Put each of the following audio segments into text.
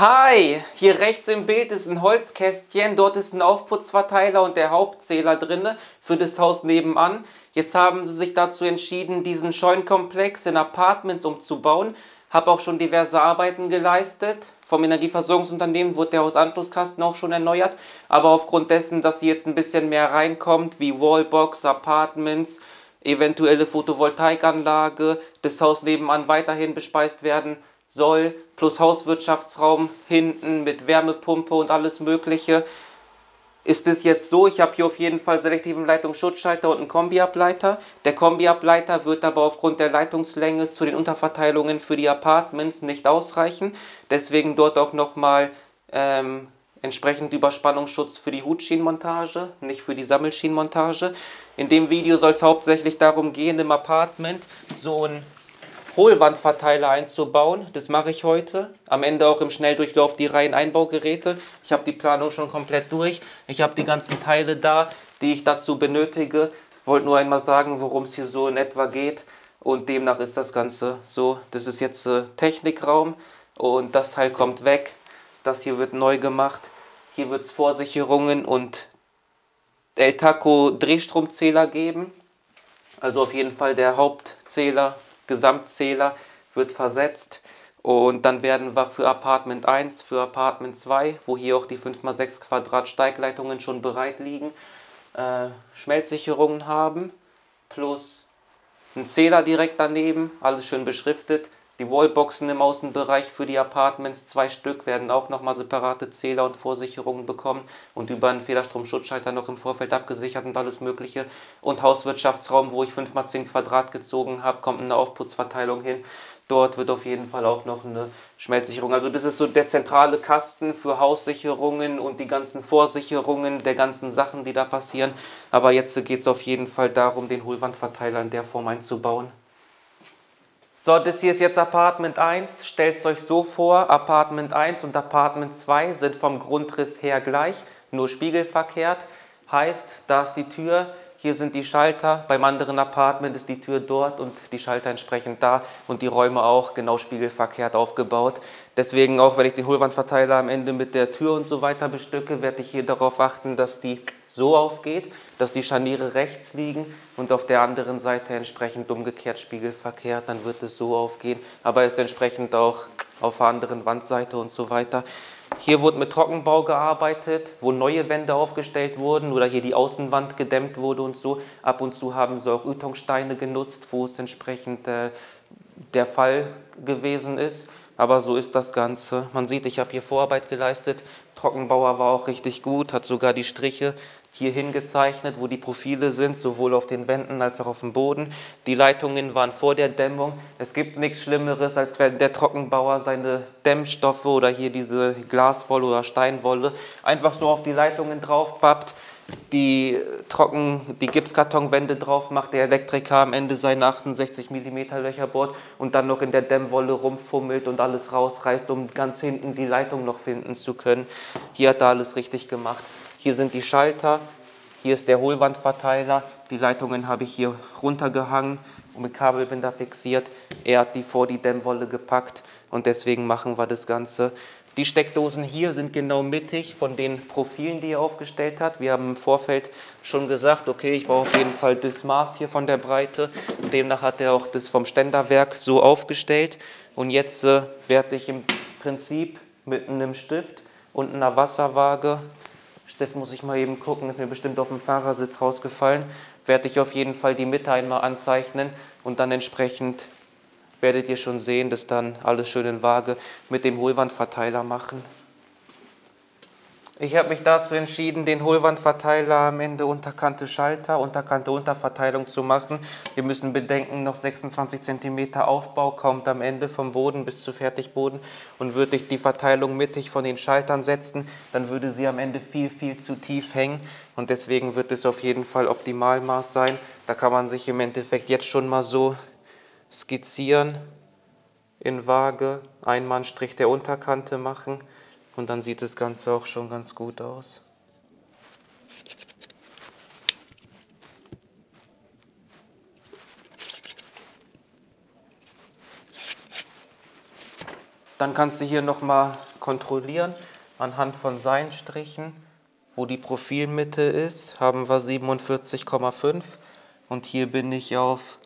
Hi, hier rechts im Bild ist ein Holzkästchen, dort ist ein Aufputzverteiler und der Hauptzähler drinne für das Haus nebenan. Jetzt haben sie sich dazu entschieden, diesen Scheunenkomplex in Apartments umzubauen. Habe auch schon diverse Arbeiten geleistet. Vom Energieversorgungsunternehmen wurde der Hausanschlusskasten auch schon erneuert. Aber aufgrund dessen, dass hier jetzt ein bisschen mehr reinkommt, wie Wallbox, Apartments, eventuelle Photovoltaikanlage, das Haus nebenan weiterhin bespeist werden soll, plus Hauswirtschaftsraum hinten mit Wärmepumpe und alles Mögliche. Ist es jetzt so, ich habe hier auf jeden Fall selektiven Leitungsschutzschalter und einen Kombiableiter. Der Kombiableiter wird aber aufgrund der Leitungslänge zu den Unterverteilungen für die Apartments nicht ausreichen. Deswegen dort auch nochmal ähm, entsprechend Überspannungsschutz für die Hutschienenmontage, nicht für die Sammelschienenmontage. In dem Video soll es hauptsächlich darum gehen, im Apartment so ein Hohlwandverteiler einzubauen. Das mache ich heute. Am Ende auch im Schnelldurchlauf die reinen Einbaugeräte. Ich habe die Planung schon komplett durch. Ich habe die ganzen Teile da, die ich dazu benötige. Wollte nur einmal sagen, worum es hier so in etwa geht. Und demnach ist das Ganze so. Das ist jetzt äh, Technikraum und das Teil kommt weg. Das hier wird neu gemacht. Hier wird es Vorsicherungen und El Taco Drehstromzähler geben. Also auf jeden Fall der Hauptzähler Gesamtzähler wird versetzt. Und dann werden wir für Apartment 1, für Apartment 2, wo hier auch die 5x6 Quadrat Steigleitungen schon bereit liegen, äh, Schmelzsicherungen haben, plus ein Zähler direkt daneben, alles schön beschriftet. Die Wallboxen im Außenbereich für die Apartments, zwei Stück, werden auch nochmal separate Zähler und Vorsicherungen bekommen und über einen Fehlerstromschutzschalter noch im Vorfeld abgesichert und alles Mögliche. Und Hauswirtschaftsraum, wo ich 5x10 Quadrat gezogen habe, kommt eine Aufputzverteilung hin. Dort wird auf jeden Fall auch noch eine Schmelzsicherung. Also das ist so der zentrale Kasten für Haussicherungen und die ganzen Vorsicherungen der ganzen Sachen, die da passieren. Aber jetzt geht es auf jeden Fall darum, den Hohlwandverteiler in der Form einzubauen. So, das hier ist jetzt Apartment 1. Stellt euch so vor, Apartment 1 und Apartment 2 sind vom Grundriss her gleich, nur spiegelverkehrt. Heißt, da ist die Tür, hier sind die Schalter, beim anderen Apartment ist die Tür dort und die Schalter entsprechend da und die Räume auch genau spiegelverkehrt aufgebaut. Deswegen auch, wenn ich den Hohlwandverteiler am Ende mit der Tür und so weiter bestücke, werde ich hier darauf achten, dass die so aufgeht, dass die Scharniere rechts liegen und auf der anderen Seite entsprechend umgekehrt spiegelverkehrt, dann wird es so aufgehen, aber es ist entsprechend auch auf der anderen Wandseite und so weiter. Hier wurde mit Trockenbau gearbeitet, wo neue Wände aufgestellt wurden oder hier die Außenwand gedämmt wurde und so. Ab und zu haben sie auch Ütungssteine genutzt, wo es entsprechend äh, der Fall gewesen ist. Aber so ist das Ganze. Man sieht, ich habe hier Vorarbeit geleistet. Trockenbauer war auch richtig gut, hat sogar die Striche hier hingezeichnet, wo die Profile sind, sowohl auf den Wänden als auch auf dem Boden. Die Leitungen waren vor der Dämmung. Es gibt nichts Schlimmeres, als wenn der Trockenbauer seine Dämmstoffe oder hier diese Glaswolle oder Steinwolle einfach so auf die Leitungen draufpappt, die Trocken, die Gipskartonwände drauf macht, der Elektriker am Ende seine 68 mm Löcher bohrt und dann noch in der Dämmwolle rumfummelt und alles rausreißt, um ganz hinten die Leitung noch finden zu können. Hier hat er alles richtig gemacht. Hier sind die Schalter, hier ist der Hohlwandverteiler. Die Leitungen habe ich hier runtergehangen und mit Kabelbinder fixiert. Er hat die vor die Dämmwolle gepackt und deswegen machen wir das Ganze. Die Steckdosen hier sind genau mittig von den Profilen, die er aufgestellt hat. Wir haben im Vorfeld schon gesagt, okay, ich brauche auf jeden Fall das Maß hier von der Breite. Demnach hat er auch das vom Ständerwerk so aufgestellt. Und jetzt äh, werde ich im Prinzip mit einem Stift und einer Wasserwaage Stift muss ich mal eben gucken, ist mir bestimmt auf dem Fahrersitz rausgefallen. Werde ich auf jeden Fall die Mitte einmal anzeichnen und dann entsprechend werdet ihr schon sehen, dass dann alles schön in Waage mit dem Hohlwandverteiler machen. Ich habe mich dazu entschieden, den Hohlwandverteiler am Ende Unterkante Schalter, Unterkante Unterverteilung zu machen. Wir müssen bedenken, noch 26 cm Aufbau kommt am Ende vom Boden bis zu Fertigboden. Und würde ich die Verteilung mittig von den Schaltern setzen, dann würde sie am Ende viel, viel zu tief hängen. Und deswegen wird es auf jeden Fall Optimalmaß sein. Da kann man sich im Endeffekt jetzt schon mal so skizzieren, in Waage, einmal einen Strich der Unterkante machen und dann sieht das Ganze auch schon ganz gut aus. Dann kannst du hier nochmal kontrollieren. Anhand von Seilenstrichen, wo die Profilmitte ist, haben wir 47,5 und hier bin ich auf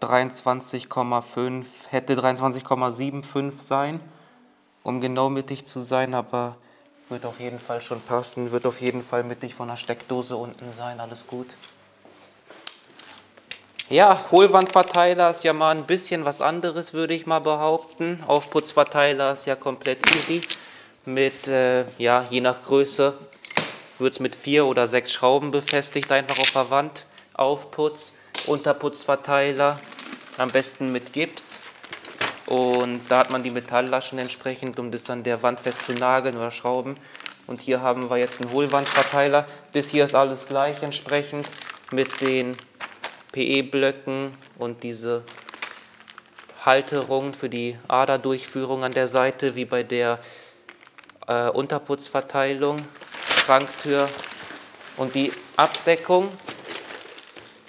23,5, hätte 23,75 sein, um genau mittig zu sein, aber wird auf jeden Fall schon passen, wird auf jeden Fall mittig von der Steckdose unten sein, alles gut. Ja, Hohlwandverteiler ist ja mal ein bisschen was anderes, würde ich mal behaupten. Aufputzverteiler ist ja komplett easy. Mit, äh, ja, je nach Größe wird es mit vier oder sechs Schrauben befestigt, einfach auf der Wand. Aufputz, Unterputzverteiler, am besten mit Gips. Und da hat man die Metalllaschen entsprechend, um das an der Wand fest zu nageln oder schrauben. Und hier haben wir jetzt einen Hohlwandverteiler. Das hier ist alles gleich entsprechend mit den PE-Blöcken und diese Halterung für die Aderdurchführung an der Seite, wie bei der äh, Unterputzverteilung, Schranktür und die Abdeckung.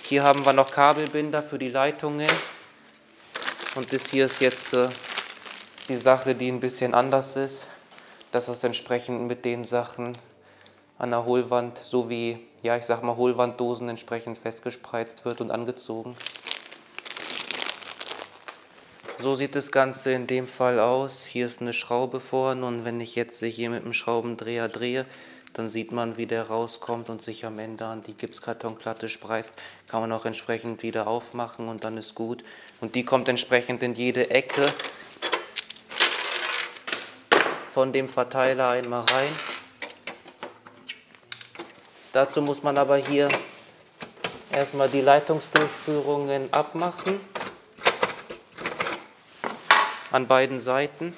Hier haben wir noch Kabelbinder für die Leitungen und das hier ist jetzt äh, die Sache, die ein bisschen anders ist, dass es entsprechend mit den Sachen an der Hohlwand, so wie, ja, ich sag mal, Hohlwanddosen entsprechend festgespreizt wird und angezogen. So sieht das Ganze in dem Fall aus. Hier ist eine Schraube vorne und wenn ich jetzt hier mit dem Schraubendreher drehe, dann sieht man, wie der rauskommt und sich am Ende an die Gipskartonplatte spreizt. Kann man auch entsprechend wieder aufmachen und dann ist gut. Und die kommt entsprechend in jede Ecke von dem Verteiler einmal rein. Dazu muss man aber hier erstmal die Leitungsdurchführungen abmachen an beiden Seiten.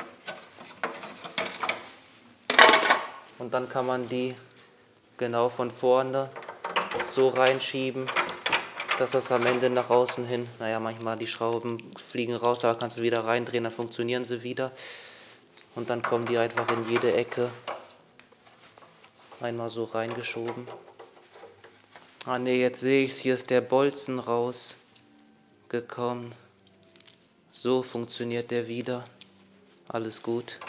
Und dann kann man die genau von vorne so reinschieben, dass das am Ende nach außen hin, naja, manchmal die Schrauben fliegen raus, aber kannst du wieder reindrehen, dann funktionieren sie wieder. Und dann kommen die einfach in jede Ecke einmal so reingeschoben. Ah ne, jetzt sehe ich es, hier ist der Bolzen rausgekommen. So funktioniert der wieder. Alles gut.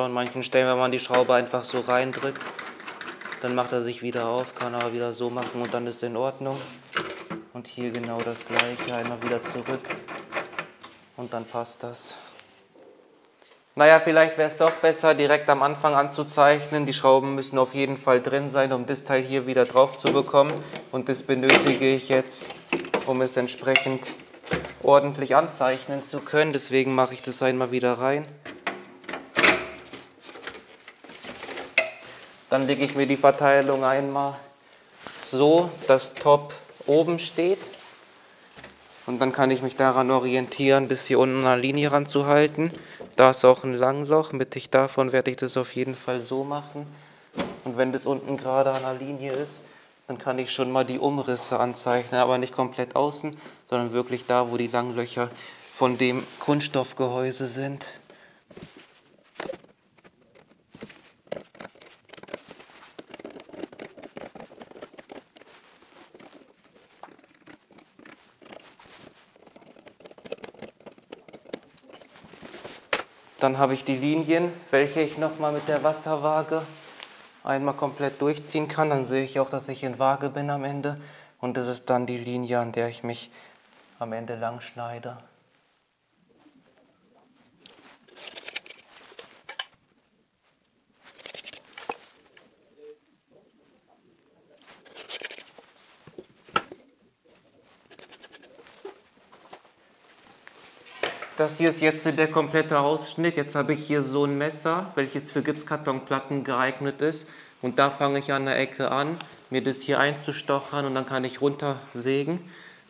So, an manchen Stellen, wenn man die Schraube einfach so reindrückt, dann macht er sich wieder auf, kann aber wieder so machen und dann ist in Ordnung. Und hier genau das gleiche, einmal wieder zurück und dann passt das. Naja, vielleicht wäre es doch besser, direkt am Anfang anzuzeichnen. Die Schrauben müssen auf jeden Fall drin sein, um das Teil hier wieder drauf zu bekommen. Und das benötige ich jetzt, um es entsprechend ordentlich anzeichnen zu können. Deswegen mache ich das einmal wieder rein. Dann lege ich mir die Verteilung einmal so, dass Top oben steht. Und dann kann ich mich daran orientieren, das hier unten an der Linie ranzuhalten. Da ist auch ein Langloch. Mittig davon werde ich das auf jeden Fall so machen. Und wenn das unten gerade an der Linie ist, dann kann ich schon mal die Umrisse anzeichnen, aber nicht komplett außen, sondern wirklich da, wo die Langlöcher von dem Kunststoffgehäuse sind. Dann habe ich die Linien, welche ich nochmal mit der Wasserwaage einmal komplett durchziehen kann. Dann sehe ich auch, dass ich in Waage bin am Ende. Und das ist dann die Linie, an der ich mich am Ende lang schneide. Das hier ist jetzt der komplette Ausschnitt. Jetzt habe ich hier so ein Messer, welches für Gipskartonplatten geeignet ist. Und da fange ich an der Ecke an, mir das hier einzustochern und dann kann ich runtersägen.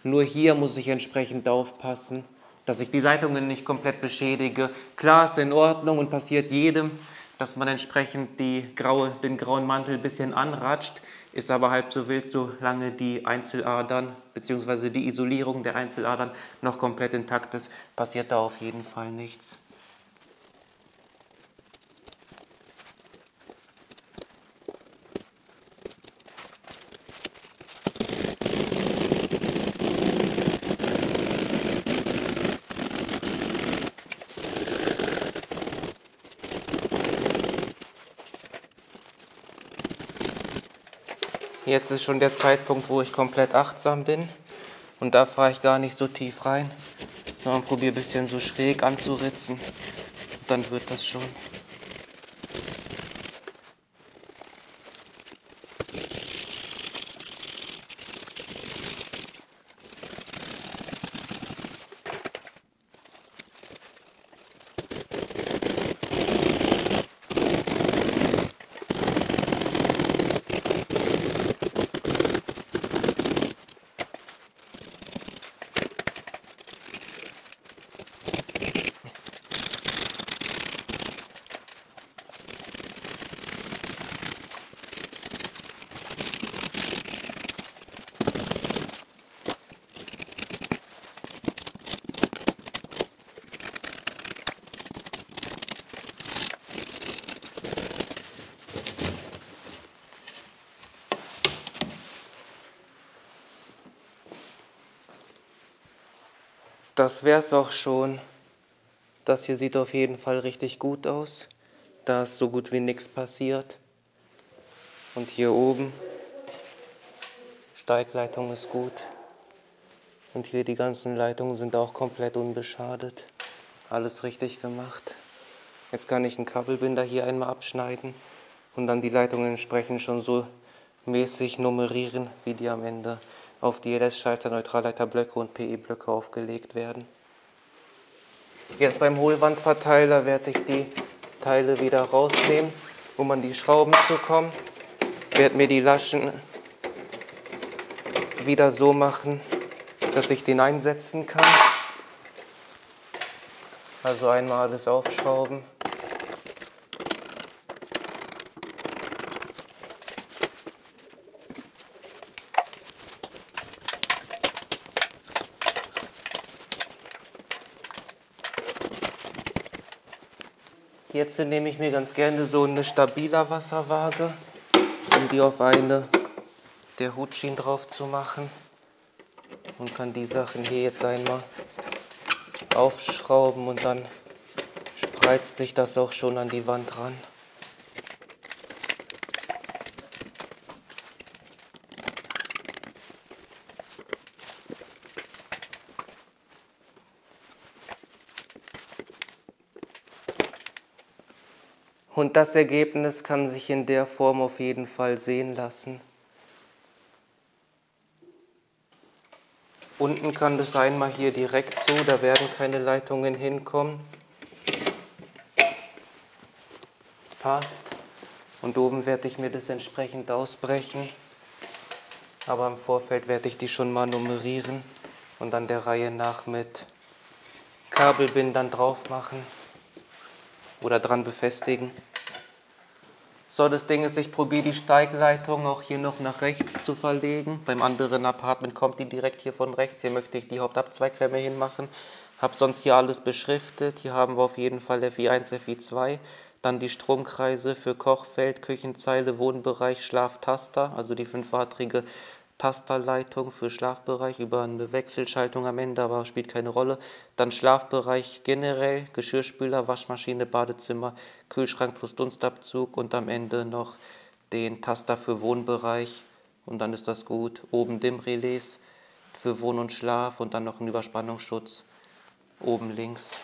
Nur hier muss ich entsprechend aufpassen, dass ich die Leitungen nicht komplett beschädige. Klar ist in Ordnung und passiert jedem, dass man entsprechend die graue, den grauen Mantel ein bisschen anratscht ist aber halb so wild, solange die Einzeladern bzw. die Isolierung der Einzeladern noch komplett intakt ist, passiert da auf jeden Fall nichts. Jetzt ist schon der Zeitpunkt, wo ich komplett achtsam bin. Und da fahre ich gar nicht so tief rein, sondern probiere ein bisschen so schräg anzuritzen. Und dann wird das schon. Das wäre es auch schon. Das hier sieht auf jeden Fall richtig gut aus. Da ist so gut wie nichts passiert. Und hier oben, Steigleitung ist gut. Und hier die ganzen Leitungen sind auch komplett unbeschadet. Alles richtig gemacht. Jetzt kann ich einen Kabelbinder hier einmal abschneiden und dann die Leitungen entsprechend schon so mäßig nummerieren, wie die am Ende auf die LS-Schalter, Neutralleiterblöcke und PE-Blöcke aufgelegt werden. Jetzt beim Hohlwandverteiler werde ich die Teile wieder rausnehmen, um an die Schrauben zu kommen. Werde mir die Laschen wieder so machen, dass ich den einsetzen kann. Also einmal alles aufschrauben. Jetzt nehme ich mir ganz gerne so eine stabiler Wasserwaage, um die auf eine der Hutschienen drauf zu machen. Und kann die Sachen hier jetzt einmal aufschrauben und dann spreizt sich das auch schon an die Wand ran. Und das Ergebnis kann sich in der Form auf jeden Fall sehen lassen. Unten kann das einmal hier direkt so, da werden keine Leitungen hinkommen. Passt. Und oben werde ich mir das entsprechend ausbrechen. Aber im Vorfeld werde ich die schon mal nummerieren und dann der Reihe nach mit Kabelbindern drauf machen oder dran befestigen. So, das Ding ist, ich probiere die Steigleitung auch hier noch nach rechts zu verlegen. Beim anderen Apartment kommt die direkt hier von rechts. Hier möchte ich die Hauptabzweigklemme hinmachen. Habe sonst hier alles beschriftet. Hier haben wir auf jeden Fall FI1, FI2. Dann die Stromkreise für Kochfeld, Küchenzeile, Wohnbereich, Schlaftaster, also die fünfwadrige Tasterleitung für Schlafbereich über eine Wechselschaltung am Ende, aber spielt keine Rolle. Dann Schlafbereich generell, Geschirrspüler, Waschmaschine, Badezimmer, Kühlschrank plus Dunstabzug und am Ende noch den Taster für Wohnbereich und dann ist das gut. Oben Dimmrelais für Wohn- und Schlaf und dann noch ein Überspannungsschutz oben links.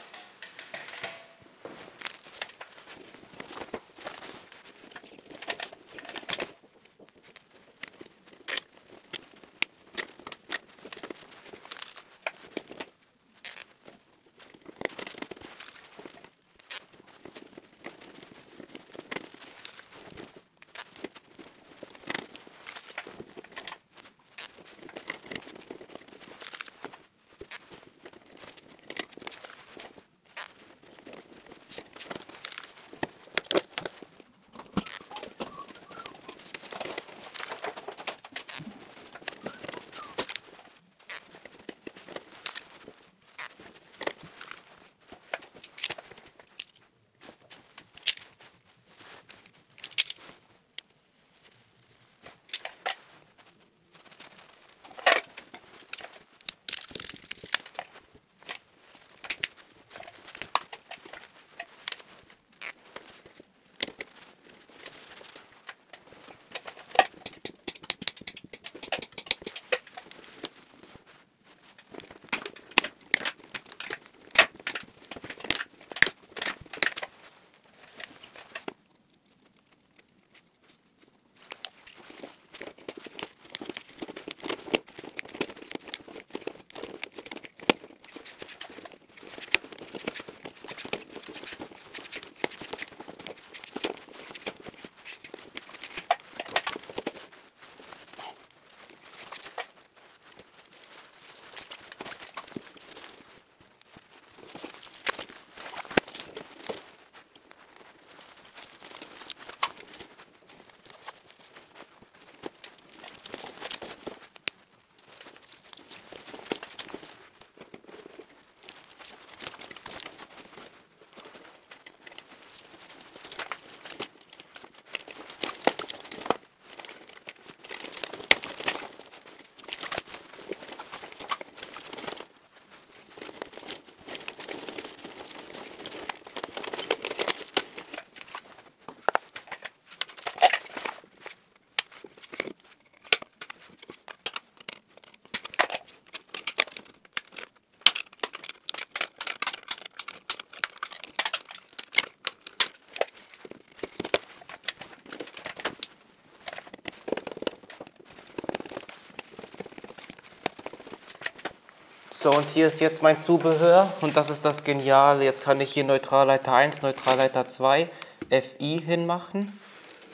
So, und hier ist jetzt mein Zubehör und das ist das Geniale. Jetzt kann ich hier Neutralleiter 1, Neutralleiter 2, FI hinmachen.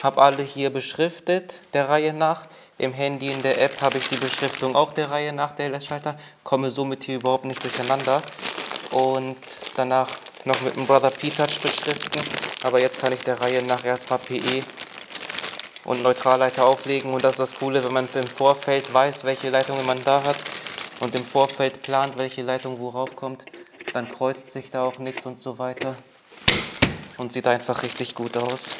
Habe alle hier beschriftet, der Reihe nach. Im Handy in der App habe ich die Beschriftung auch der Reihe nach, der LS-Schalter. Komme somit hier überhaupt nicht durcheinander. Und danach noch mit dem Brother P-Touch beschriften. Aber jetzt kann ich der Reihe nach erstmal PE und Neutralleiter auflegen. Und das ist das Coole, wenn man im Vorfeld weiß, welche Leitungen man da hat und im Vorfeld plant, welche Leitung worauf kommt, dann kreuzt sich da auch nichts und so weiter und sieht einfach richtig gut aus.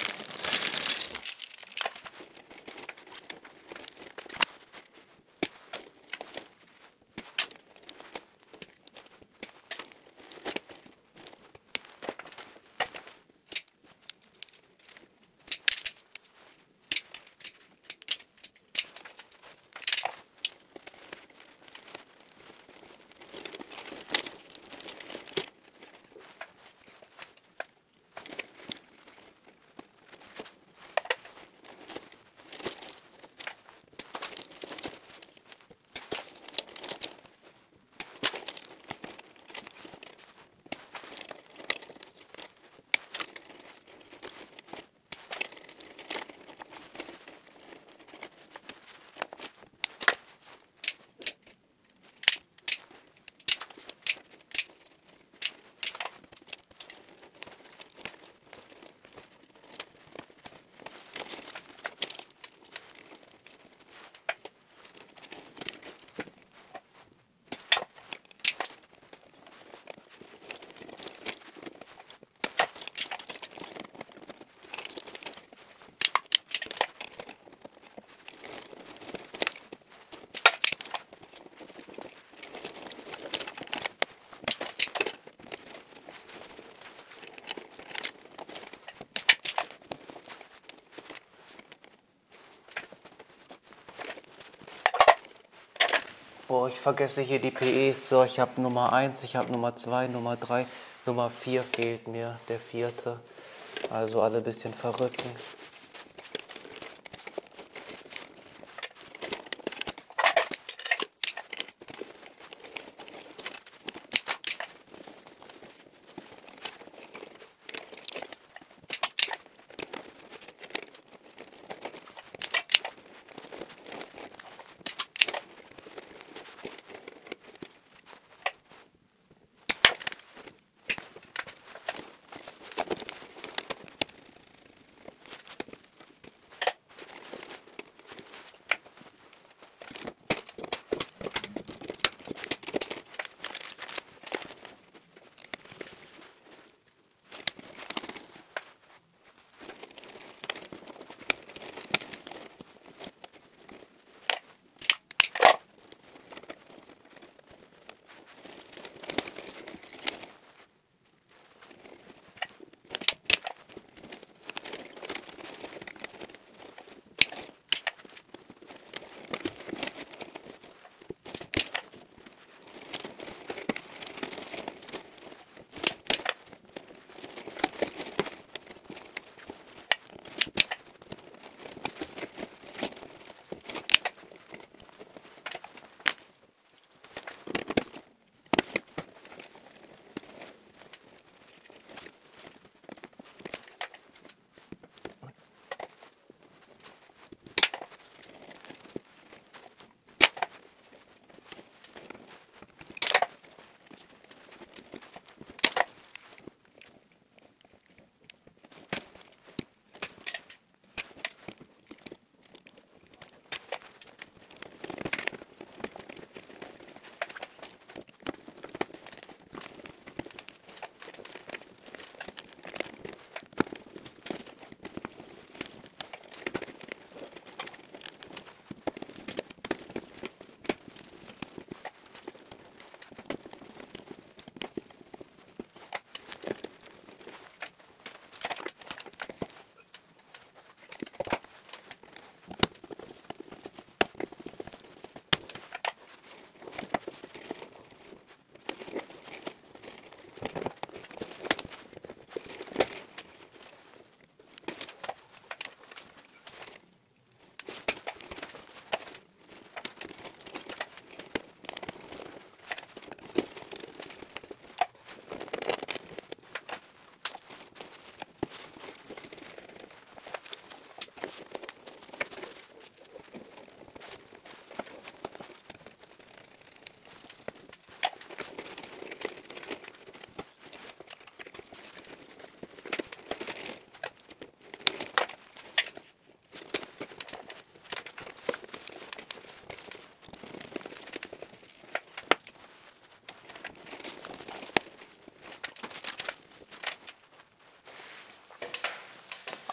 Boah, ich vergesse hier die PEs. So, ich habe Nummer 1, ich habe Nummer 2, Nummer 3, Nummer 4 fehlt mir, der vierte. Also alle ein bisschen verrücken.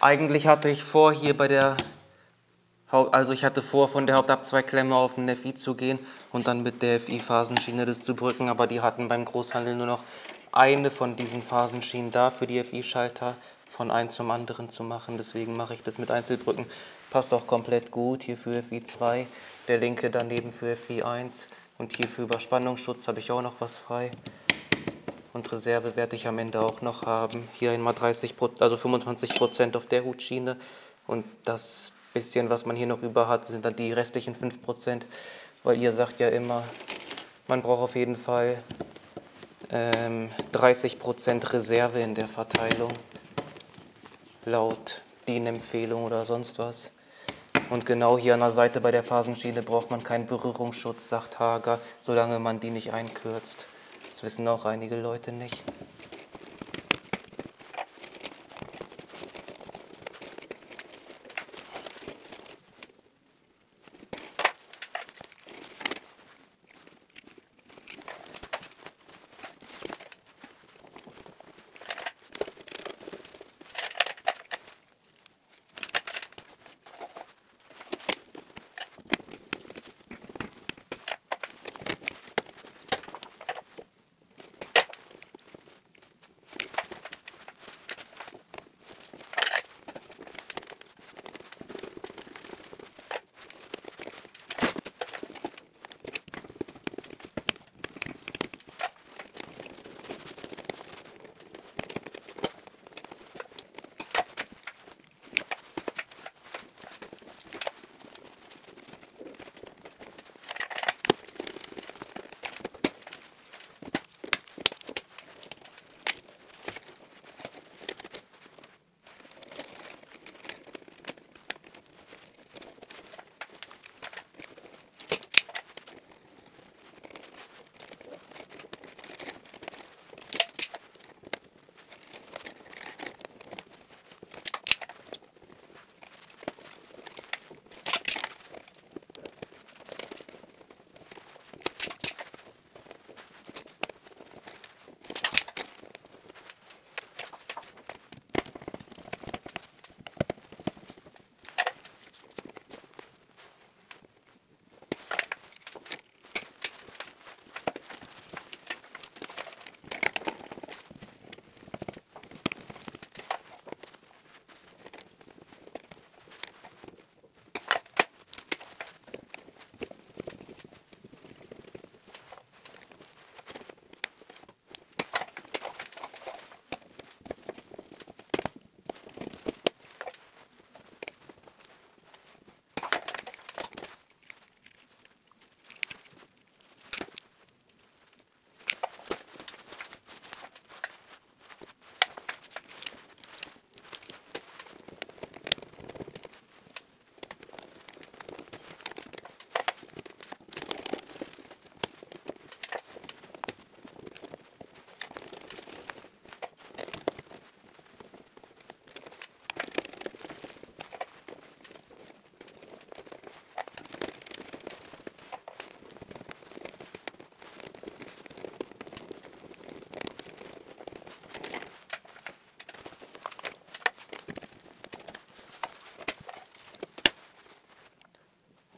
Eigentlich hatte ich vor, hier bei der also ich hatte vor, von der Hauptabzweigklemme auf den FI zu gehen und dann mit der FI-Phasenschiene das zu brücken, aber die hatten beim Großhandel nur noch eine von diesen Phasenschienen da für die FI-Schalter von einem zum anderen zu machen. Deswegen mache ich das mit Einzelbrücken. Passt auch komplett gut. Hier für FI2, der linke daneben für FI1 und hier für Überspannungsschutz habe ich auch noch was frei. Und Reserve werde ich am Ende auch noch haben. Hier einmal 30, also 25 Prozent auf der Hutschiene. Und das bisschen, was man hier noch über hat, sind dann die restlichen 5 Prozent. Weil ihr sagt ja immer, man braucht auf jeden Fall ähm, 30 Prozent Reserve in der Verteilung laut DIN-Empfehlung oder sonst was. Und genau hier an der Seite bei der Phasenschiene braucht man keinen Berührungsschutz, sagt Hager, solange man die nicht einkürzt. Das wissen auch einige Leute nicht.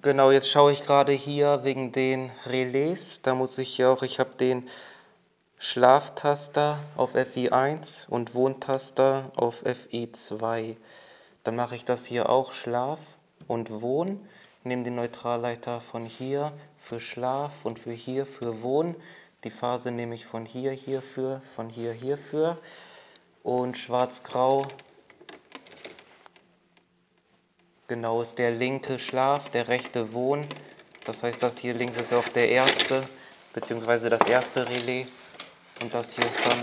Genau, jetzt schaue ich gerade hier wegen den Relais. Da muss ich ja auch, ich habe den Schlaftaster auf FI1 und Wohntaster auf FI2. Dann mache ich das hier auch Schlaf und Wohn. Nehme den Neutralleiter von hier für Schlaf und für hier für Wohn. Die Phase nehme ich von hier hierfür, von hier hierfür. Und schwarz-grau Genau ist der linke Schlaf, der rechte Wohn. Das heißt, das hier links ist auch der erste, beziehungsweise das erste Relais. Und das hier ist dann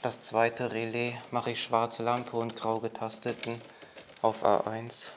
das zweite Relais. Mache ich schwarze Lampe und grau getasteten auf A1.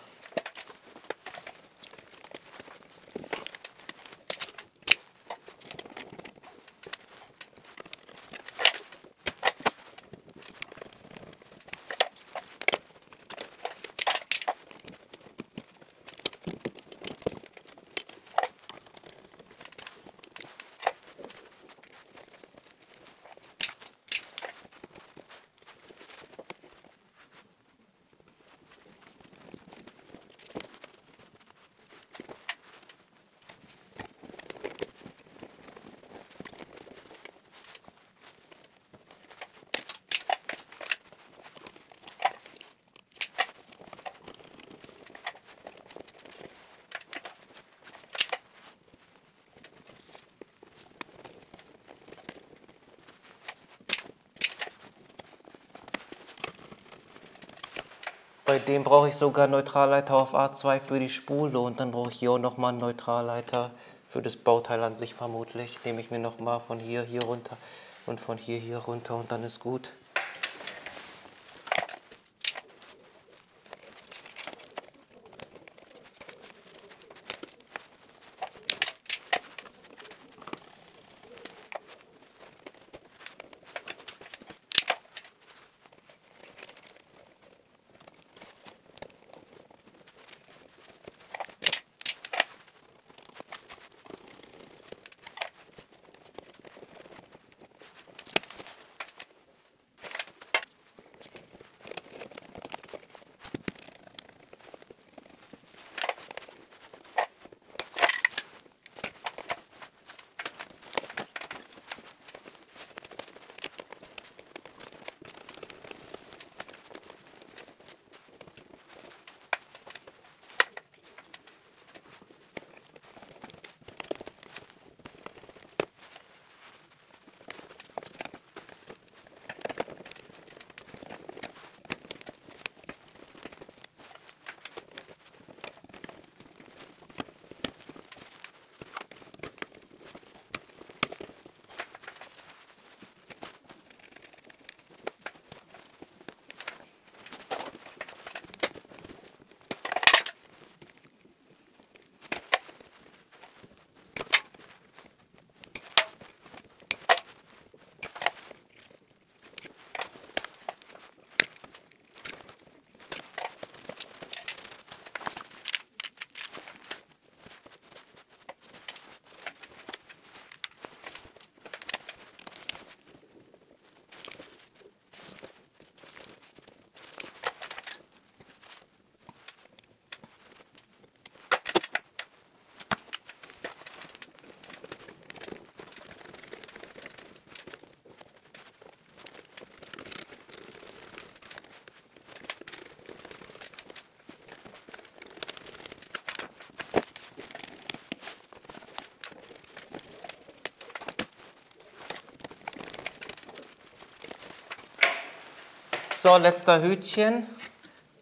Bei dem brauche ich sogar Neutralleiter auf A2 für die Spule und dann brauche ich hier auch nochmal einen Neutralleiter für das Bauteil an sich vermutlich. Nehme ich mir nochmal von hier hier runter und von hier hier runter und dann ist gut. So, letzter Hütchen.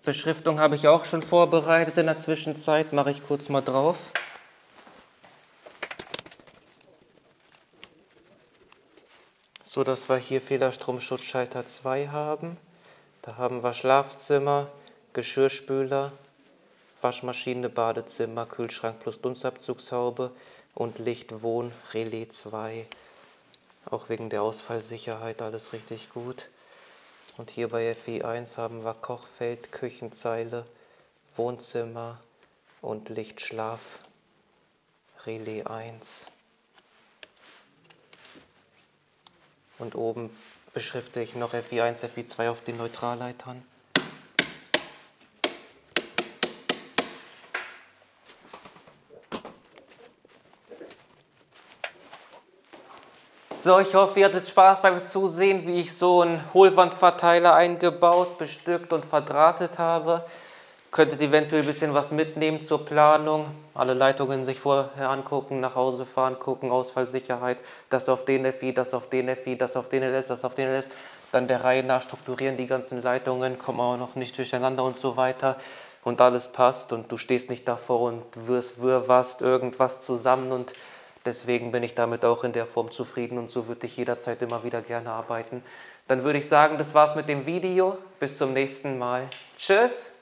Beschriftung habe ich auch schon vorbereitet in der Zwischenzeit. Mache ich kurz mal drauf. So, dass wir hier Fehlerstromschutzschalter 2 haben. Da haben wir Schlafzimmer, Geschirrspüler, Waschmaschine, Badezimmer, Kühlschrank plus Dunstabzugshaube und Lichtwohn Relais 2. Auch wegen der Ausfallsicherheit alles richtig gut. Und hier bei FI1 haben wir Kochfeld, Küchenzeile, Wohnzimmer und Lichtschlaf, Relais 1. Und oben beschrifte ich noch FI1, FI2 auf den Neutralleitern. So, ich hoffe, ihr hattet Spaß beim Zusehen, wie ich so einen Hohlwandverteiler eingebaut, bestückt und verdrahtet habe. Könntet eventuell ein bisschen was mitnehmen zur Planung. Alle Leitungen sich vorher angucken, nach Hause fahren, gucken, Ausfallsicherheit, das auf den FI, das auf den FI, das auf den LS, das auf den LS. Dann der Reihe nach strukturieren die ganzen Leitungen, kommen auch noch nicht durcheinander und so weiter. Und alles passt und du stehst nicht davor und wirst, wirrwarst irgendwas zusammen und Deswegen bin ich damit auch in der Form zufrieden und so würde ich jederzeit immer wieder gerne arbeiten. Dann würde ich sagen, das war's mit dem Video. Bis zum nächsten Mal. Tschüss!